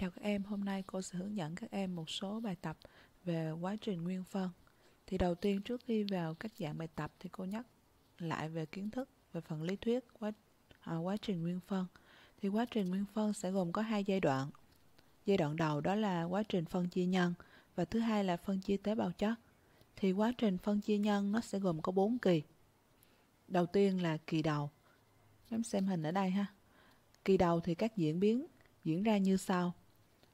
Chào các em, hôm nay cô sẽ hướng dẫn các em một số bài tập về quá trình nguyên phân. Thì đầu tiên trước khi vào các dạng bài tập thì cô nhắc lại về kiến thức về phần lý thuyết quá à, quá trình nguyên phân. Thì quá trình nguyên phân sẽ gồm có hai giai đoạn. Giai đoạn đầu đó là quá trình phân chia nhân và thứ hai là phân chia tế bào chất. Thì quá trình phân chia nhân nó sẽ gồm có 4 kỳ. Đầu tiên là kỳ đầu. Em xem hình ở đây ha. Kỳ đầu thì các diễn biến diễn ra như sau.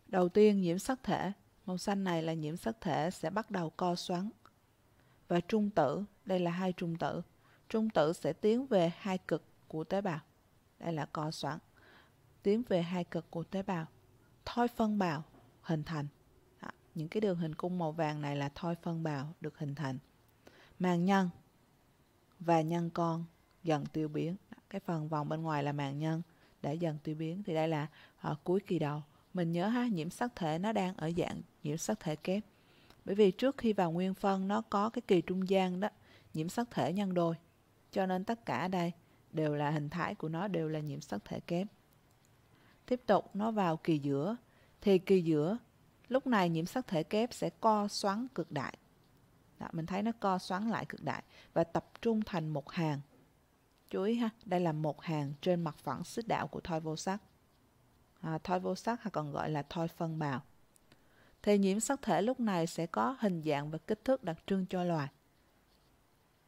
Đầu tiên nhiễm sắc thể, màu xanh này là nhiễm sắc thể sẽ bắt đầu co xoắn. Và trung tử, đây là hai trung tử. Trung tử sẽ tiến về hai cực của tế bào. Đây là co xoắn. Tiến về hai cực của tế bào. Thoi phân bào hình thành. Đó, những cái đường hình cung màu vàng này là thoi phân bào được hình thành. Màng nhân và nhân con dần tiêu biến. Cái phần vòng bên ngoài là màng nhân để dần tiêu biến. Thì đây là uh, cuối kỳ đầu mình nhớ ha nhiễm sắc thể nó đang ở dạng nhiễm sắc thể kép. Bởi vì trước khi vào nguyên phân nó có cái kỳ trung gian đó nhiễm sắc thể nhân đôi. Cho nên tất cả đây đều là hình thái của nó đều là nhiễm sắc thể kép. Tiếp tục nó vào kỳ giữa. Thì kỳ giữa lúc này nhiễm sắc thể kép sẽ co xoắn cực đại. Đó, mình thấy nó co xoắn lại cực đại và tập trung thành một hàng. Chú ý ha đây là một hàng trên mặt phẳng xích đạo của thoi vô sắc à, thoi vô sắc hay còn gọi là thoi phân bào. Thì nhiễm sắc thể lúc này sẽ có hình dạng và kích thước đặc trưng cho loài.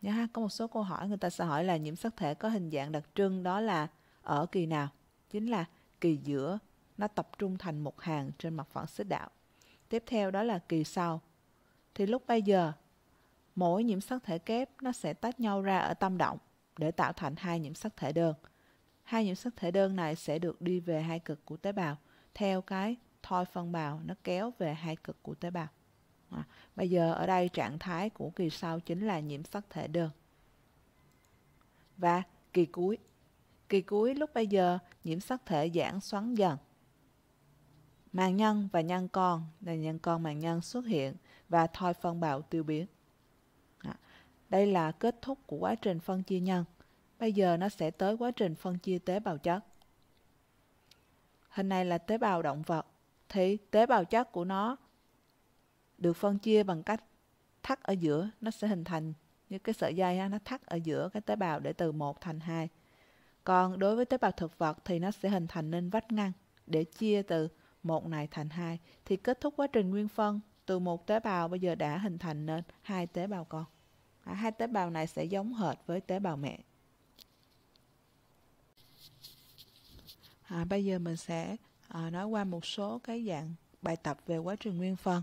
Nhớ ha, có một số câu hỏi người ta sẽ hỏi là nhiễm sắc thể có hình dạng đặc trưng đó là ở kỳ nào? Chính là kỳ giữa, nó tập trung thành một hàng trên mặt phẳng xích đạo. Tiếp theo đó là kỳ sau. Thì lúc bây giờ, mỗi nhiễm sắc thể kép nó sẽ tách nhau ra ở tâm động để tạo thành hai nhiễm sắc thể đơn hai nhiễm sắc thể đơn này sẽ được đi về hai cực của tế bào theo cái thoi phân bào nó kéo về hai cực của tế bào. À, bây giờ ở đây trạng thái của kỳ sau chính là nhiễm sắc thể đơn. Và kỳ cuối. Kỳ cuối lúc bây giờ nhiễm sắc thể giãn xoắn dần. Màng nhân và nhân con, là nhân con màng nhân xuất hiện và thoi phân bào tiêu biến. À, đây là kết thúc của quá trình phân chia nhân. Bây giờ nó sẽ tới quá trình phân chia tế bào chất. Hình này là tế bào động vật. Thì tế bào chất của nó được phân chia bằng cách thắt ở giữa. Nó sẽ hình thành như cái sợi dây nó thắt ở giữa cái tế bào để từ 1 thành 2. Còn đối với tế bào thực vật thì nó sẽ hình thành nên vách ngăn để chia từ một này thành hai thì kết thúc quá trình nguyên phân từ một tế bào bây giờ đã hình thành nên hai tế bào con. À, hai tế bào này sẽ giống hệt với tế bào mẹ. À, bây giờ mình sẽ à, nói qua một số cái dạng bài tập về quá trình nguyên phân.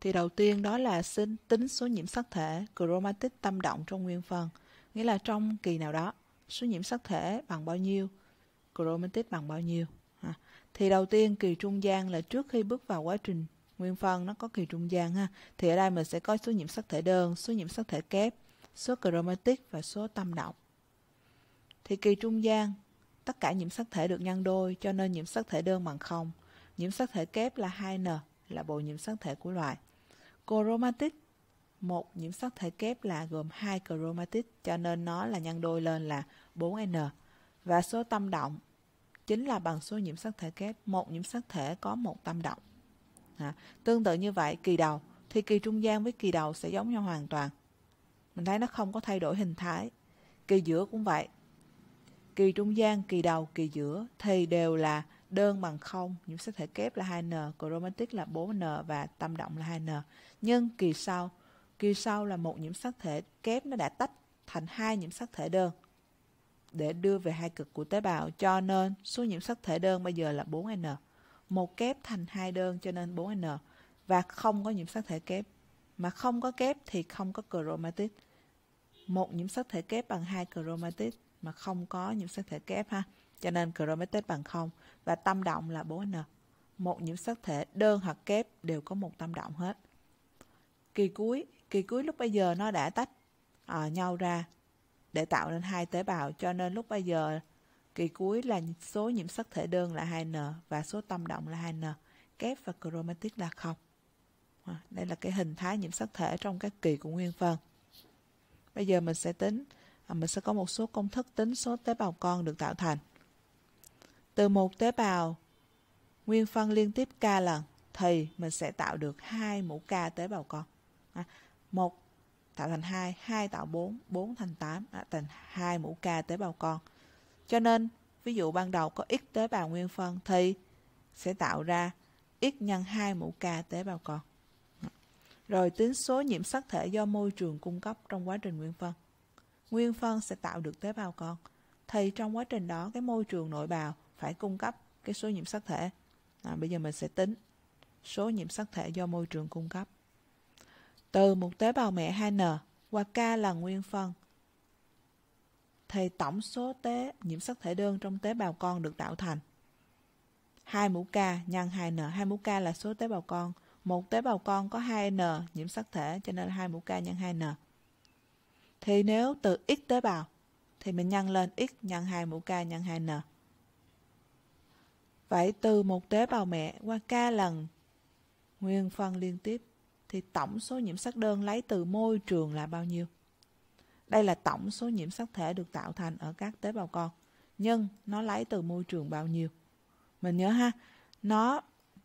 Thì đầu tiên đó là xin tính số nhiễm sắc thể chromatic tâm động trong nguyên phân. Nghĩa là trong kỳ nào đó, số nhiễm sắc thể bằng bao nhiêu, chromatic bằng bao nhiêu. À, thì đầu tiên kỳ trung gian là trước khi bước vào quá trình nguyên phân nó có kỳ trung gian ha. Thì ở đây mình sẽ có số nhiễm sắc thể đơn, số nhiễm sắc thể kép, số chromatic và số tâm động. Thì kỳ trung gian Tất cả nhiễm sắc thể được nhân đôi cho nên nhiễm sắc thể đơn bằng không Nhiễm sắc thể kép là 2N, là bộ nhiễm sắc thể của loài. Chromatic, một nhiễm sắc thể kép là gồm hai chromatic cho nên nó là nhân đôi lên là 4N. Và số tâm động chính là bằng số nhiễm sắc thể kép. Một nhiễm sắc thể có một tâm động. À, tương tự như vậy, kỳ đầu thì kỳ trung gian với kỳ đầu sẽ giống nhau hoàn toàn. Mình thấy nó không có thay đổi hình thái. Kỳ giữa cũng vậy, kỳ trung gian, kỳ đầu, kỳ giữa thì đều là đơn bằng không, nhiễm sắc thể kép là 2N, chromatic là 4N và tâm động là 2N. Nhưng kỳ sau, kỳ sau là một nhiễm sắc thể kép nó đã tách thành hai nhiễm sắc thể đơn để đưa về hai cực của tế bào cho nên số nhiễm sắc thể đơn bây giờ là 4N. Một kép thành hai đơn cho nên 4N và không có nhiễm sắc thể kép. Mà không có kép thì không có chromatic. Một nhiễm sắc thể kép bằng hai chromatic mà không có nhiễm sắc thể kép ha. Cho nên chromatic bằng 0 và tâm động là 4N. Một nhiễm sắc thể đơn hoặc kép đều có một tâm động hết. Kỳ cuối, kỳ cuối lúc bây giờ nó đã tách à, nhau ra để tạo nên hai tế bào cho nên lúc bây giờ kỳ cuối là số nhiễm sắc thể đơn là 2N và số tâm động là 2N. Kép và chromatic là 0. À, đây là cái hình thái nhiễm sắc thể trong các kỳ của nguyên phân. Bây giờ mình sẽ tính mình sẽ có một số công thức tính số tế bào con được tạo thành. Từ một tế bào nguyên phân liên tiếp k lần thì mình sẽ tạo được hai mũ k tế bào con. À, một tạo thành 2, 2 tạo 4, 4 thành 8, à, thành 2 mũ k tế bào con. Cho nên, ví dụ ban đầu có x tế bào nguyên phân thì sẽ tạo ra x nhân 2 mũ k tế bào con. Rồi tính số nhiễm sắc thể do môi trường cung cấp trong quá trình nguyên phân. Nguyên phân sẽ tạo được tế bào con. Thì trong quá trình đó, cái môi trường nội bào phải cung cấp cái số nhiễm sắc thể. À, bây giờ mình sẽ tính số nhiễm sắc thể do môi trường cung cấp. Từ một tế bào mẹ 2N qua K là nguyên phân, thì tổng số tế nhiễm sắc thể đơn trong tế bào con được tạo thành 2 mũ K nhân 2N. 2 mũ K là số tế bào con. Một tế bào con có 2N nhiễm sắc thể cho nên là 2 mũ K nhân 2N. Thì nếu từ x tế bào thì mình nhân lên x nhân 2 mũ K nhân 2N. Vậy từ một tế bào mẹ qua K lần nguyên phân liên tiếp thì tổng số nhiễm sắc đơn lấy từ môi trường là bao nhiêu? Đây là tổng số nhiễm sắc thể được tạo thành ở các tế bào con. Nhưng nó lấy từ môi trường bao nhiêu? Mình nhớ ha, nó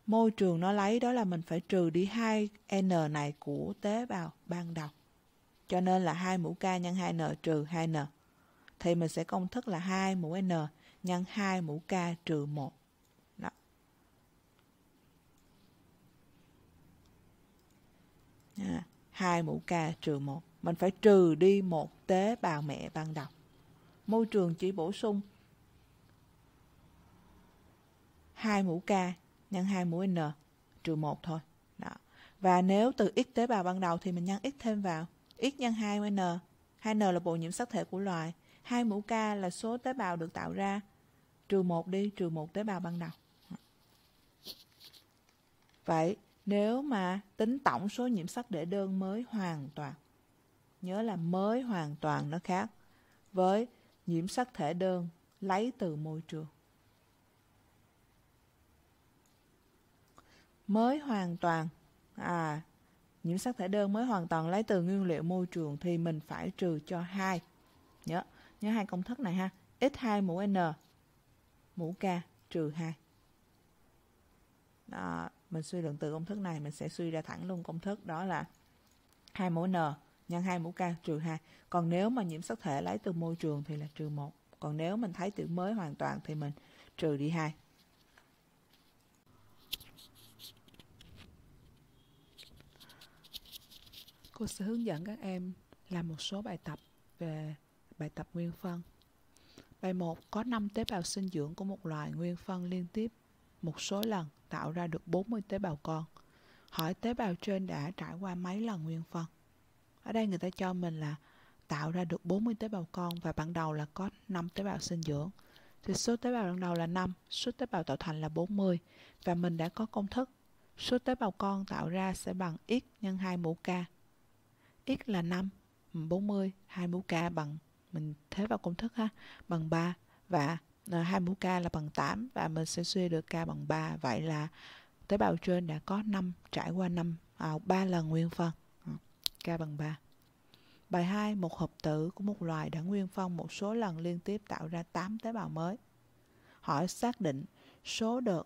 môi trường nó lấy đó là mình phải trừ đi 2N này của tế bào ban đầu. Cho nên là 2 mũ K nhân 2N trừ 2N. Thì mình sẽ công thức là 2 mũ N nhân 2 mũ K trừ 1. Đó. À, 2 mũ K trừ 1. Mình phải trừ đi một tế bào mẹ ban đầu. Môi trường chỉ bổ sung 2 mũ K nhân 2 mũ N trừ 1 thôi. Đó. Và nếu từ x tế bào ban đầu thì mình nhân x thêm vào x nhân 2 n 2n là bộ nhiễm sắc thể của loài. 2 mũ K là số tế bào được tạo ra. Trừ 1 đi, trừ 1 tế bào ban đầu. Vậy nếu mà tính tổng số nhiễm sắc để đơn mới hoàn toàn. Nhớ là mới hoàn toàn nó khác với nhiễm sắc thể đơn lấy từ môi trường. mới hoàn toàn à nhiễm sắc thể đơn mới hoàn toàn lấy từ nguyên liệu môi trường thì mình phải trừ cho 2 nhớ nhớ hai công thức này ha. X2 mũ n mũ k trừ 2 đó, mình suy luận từ công thức này mình sẽ suy ra thẳng luôn công thức. Đó là 2 mũ n nhân 2 mũ k trừ 2 còn nếu mà nhiễm sắc thể lấy từ môi trường thì là trừ 1 còn nếu mình thấy tiểu mới hoàn toàn thì mình trừ đi 2 Cô sẽ hướng dẫn các em làm một số bài tập về bài tập nguyên phân. Bài 1 có 5 tế bào sinh dưỡng của một loài nguyên phân liên tiếp một số lần tạo ra được 40 tế bào con. Hỏi tế bào trên đã trải qua mấy lần nguyên phân. Ở đây người ta cho mình là tạo ra được 40 tế bào con và ban đầu là có 5 tế bào sinh dưỡng. Thì số tế bào ban đầu là 5, số tế bào tạo thành là 40 và mình đã có công thức số tế bào con tạo ra sẽ bằng x nhân 2 mũ k x là 5 40 2 mũ k bằng mình thế vào công thức ha bằng 3 và à, 2 mũ k là bằng 8 và mình sẽ suy được k bằng 3 vậy là tế bào trên đã có 5 trải qua 5 à, 3 lần nguyên phân ừ, k bằng 3 Bài 2, một hợp tử của một loài đã nguyên phân một số lần liên tiếp tạo ra 8 tế bào mới. Hỏi xác định số đợt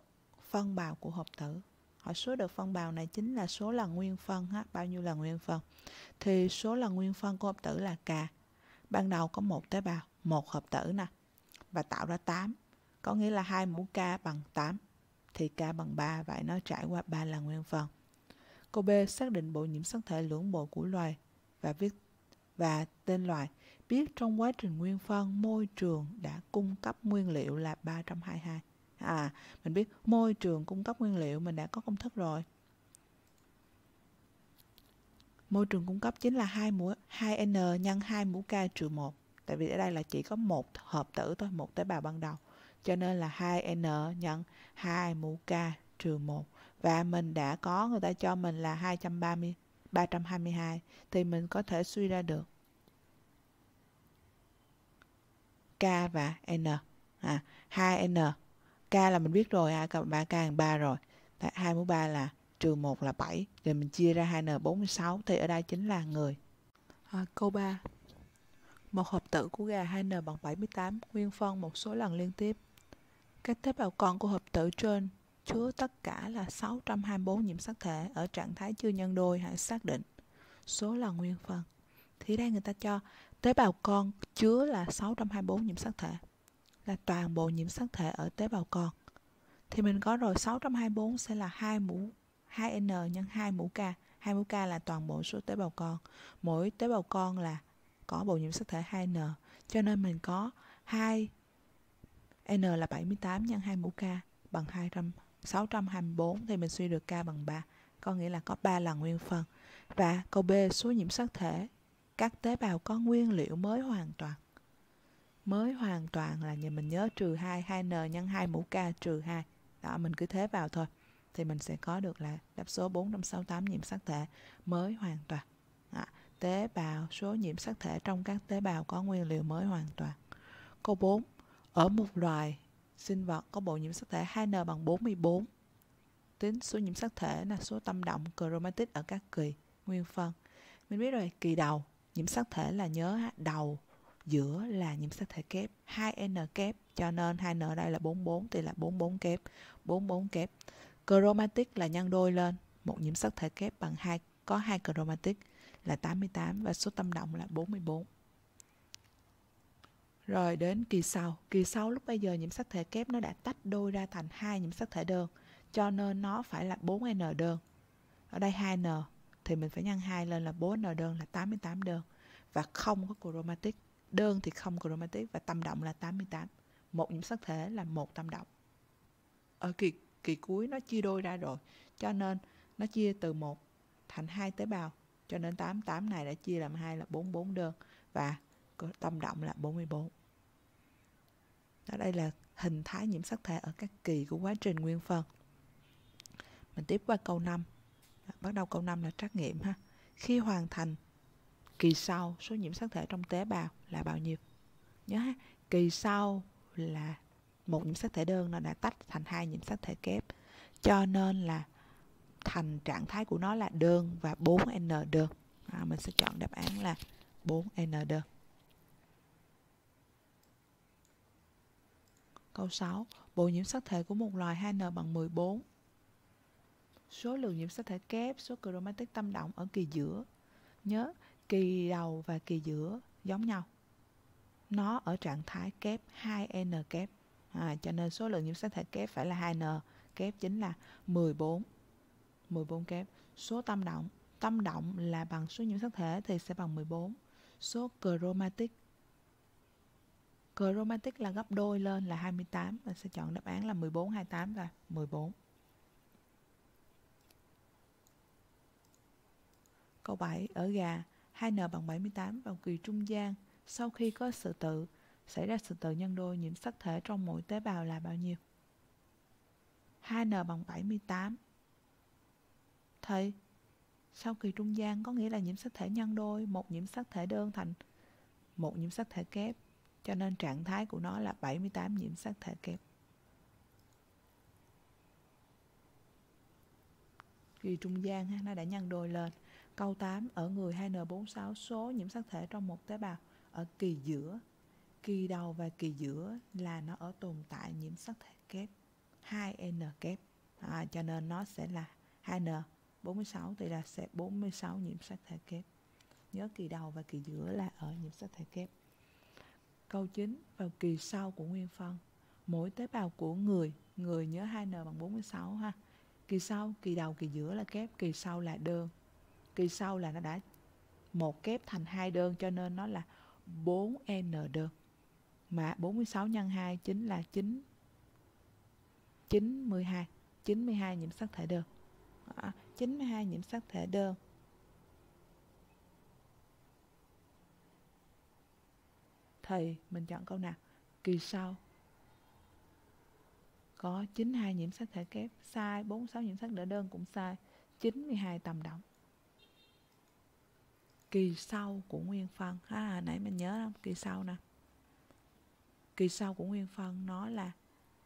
phân bào của hợp tử. Hỏi số được phân bào này chính là số lần nguyên phân ha, bao nhiêu lần nguyên phân thì số lần nguyên phân của hợp tử là K. Ban đầu có một tế bào, một hợp tử nè, và tạo ra 8. Có nghĩa là hai mũ K bằng 8, thì K bằng 3, vậy nó trải qua 3 lần nguyên phân. Câu B xác định bộ nhiễm sắc thể lưỡng bộ của loài và viết và tên loài biết trong quá trình nguyên phân môi trường đã cung cấp nguyên liệu là 322. À, mình biết môi trường cung cấp nguyên liệu mình đã có công thức rồi. Môi trường cung cấp chính là hai mũ 2n nhân 2 mũ k trừ 1. Tại vì ở đây là chỉ có một hợp tử thôi, một tế bào ban đầu. Cho nên là 2n nhân 2 mũ k trừ 1. Và mình đã có người ta cho mình là 230 322 thì mình có thể suy ra được k và n. À 2n. K là mình biết rồi, à, 3k bằng 3 rồi. 2 mũ 3 là trừ 1 là 7 rồi mình chia ra 2n46 thì ở đây chính là người. À, câu 3 một hộp tử của gà 2n bằng 78 nguyên phân một số lần liên tiếp. Các tế bào con của hộp tử trên chứa tất cả là 624 nhiễm sắc thể ở trạng thái chưa nhân đôi hãy xác định. Số lần nguyên phân. Thì đây người ta cho tế bào con chứa là 624 nhiễm sắc thể là toàn bộ nhiễm sắc thể ở tế bào con. Thì mình có rồi 624 sẽ là 2 mũ 2n nhân 2 mũ k. 2 mũ k là toàn bộ số tế bào con. Mỗi tế bào con là có bộ nhiễm sắc thể 2n. Cho nên mình có 2 n là 78 nhân 2 mũ k bằng 200 624 thì mình suy được k bằng 3. Có nghĩa là có 3 lần nguyên phân. Và câu B, số nhiễm sắc thể các tế bào có nguyên liệu mới hoàn toàn. Mới hoàn toàn là nhà mình nhớ trừ 2, 2n nhân 2 mũ k trừ 2. Đó, mình cứ thế vào thôi. Thì mình sẽ có được là đáp số 468 nhiễm sắc thể mới hoàn toàn. Đó, tế bào, số nhiễm sắc thể trong các tế bào có nguyên liệu mới hoàn toàn. Câu 4. Ở một loài sinh vật có bộ nhiễm sắc thể 2n bằng 44. Tính số nhiễm sắc thể là số tâm động chromatic ở các kỳ nguyên phân. Mình biết rồi, kỳ đầu nhiễm sắc thể là nhớ đầu giữa là nhiễm sắc thể kép 2n kép, cho nên 2n đây là 44 thì là 44 kép 44 kép. Chromatic là nhân đôi lên, một nhiễm sắc thể kép bằng hai, có hai chromatic là 88 và số tâm động là 44 rồi đến kỳ sau kỳ sau lúc bây giờ nhiễm sắc thể kép nó đã tách đôi ra thành hai nhiễm sắc thể đơn, cho nên nó phải là 4n đơn. Ở đây 2n thì mình phải nhân 2 lên là 4n đơn là 88 đơn, và không có chromatic đơn thì không chromatic và tâm động là 88 một nhiễm sắc thể là một tâm động. Ở kỳ kỳ cuối nó chia đôi ra rồi, cho nên nó chia từ một thành hai tế bào, cho nên 88 này đã chia làm hai là 44 đơn và tâm động là 44 ở đây là hình thái nhiễm sắc thể ở các kỳ của quá trình nguyên phân. Mình tiếp qua câu 5 bắt đầu câu 5 là trắc nghiệm ha. Khi hoàn thành kỳ sau số nhiễm sắc thể trong tế bào là bao nhiêu nhớ ha kỳ sau là một nhiễm sắc thể đơn nó đã tách thành hai nhiễm sắc thể kép cho nên là thành trạng thái của nó là đơn và 4n đơn à, mình sẽ chọn đáp án là 4n đơn Câu 6. Bộ nhiễm sắc thể của một loài 2n bằng 14. Số lượng nhiễm sắc thể kép, số chromatic tâm động ở kỳ giữa. Nhớ, kỳ đầu và kỳ giữa giống nhau. Nó ở trạng thái kép 2n kép. À, cho nên số lượng nhiễm sắc thể kép phải là 2n. Kép chính là 14. 14 kép. Số tâm động. Tâm động là bằng số nhiễm sắc thể thì sẽ bằng 14. Số chromatic Chromatic là gấp đôi lên là 28 Mình sẽ chọn đáp án là 14, 28 và 14 Câu 7 Ở gà 2n bằng 78 vào kỳ trung gian Sau khi có sự tự Xảy ra sự tự nhân đôi nhiễm sắc thể trong mỗi tế bào là bao nhiêu? 2n bằng 78 Thầy Sau kỳ trung gian có nghĩa là nhiễm sắc thể nhân đôi Một nhiễm sắc thể đơn thành một nhiễm sắc thể kép cho nên trạng thái của nó là 78 nhiễm sắc thể kép. Kỳ trung gian ha, nó đã nhân đôi lên. Câu 8 ở người 2N46 số nhiễm sắc thể trong một tế bào ở kỳ giữa. Kỳ đầu và kỳ giữa là nó ở tồn tại nhiễm sắc thể kép 2N kép. À, cho nên nó sẽ là 2N 46 thì là sẽ 46 nhiễm sắc thể kép. Nhớ kỳ đầu và kỳ giữa là ở nhiễm sắc thể kép. Câu 9 vào kỳ sau của nguyên phân. Mỗi tế bào của người, người nhớ 2n bằng 46 ha. Kỳ sau, kỳ đầu, kỳ giữa là kép, kỳ sau là đơn. Kỳ sau là nó đã một kép thành hai đơn cho nên nó là 4n đơn. Mà 46 nhân 2 chính là 9 92 92 nhiễm sắc thể đơn. À, 92 nhiễm sắc thể đơn thì mình chọn câu nào kỳ sau có 92 nhiễm sắc thể kép sai 46 nhiễm sắc thể đơn cũng sai 92 tầm động kỳ sau của nguyên phân à, nãy mình nhớ không kỳ sau nè kỳ sau của nguyên phân nó là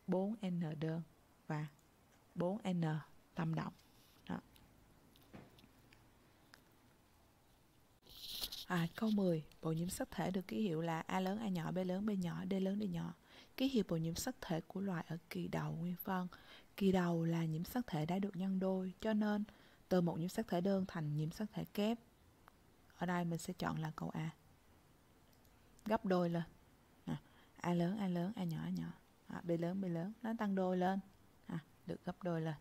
4n đơn và 4n tâm động À, câu 10, bộ nhiễm sắc thể được ký hiệu là A lớn A nhỏ, B lớn B nhỏ, D lớn D nhỏ. Ký hiệu bộ nhiễm sắc thể của loài ở kỳ đầu nguyên phân. Kỳ đầu là nhiễm sắc thể đã được nhân đôi, cho nên từ một nhiễm sắc thể đơn thành nhiễm sắc thể kép. Ở đây mình sẽ chọn là câu A. Gấp đôi lên. À, A lớn, A lớn, A nhỏ, A nhỏ. À, B lớn, B lớn. Nó tăng đôi lên. À, được gấp đôi lên.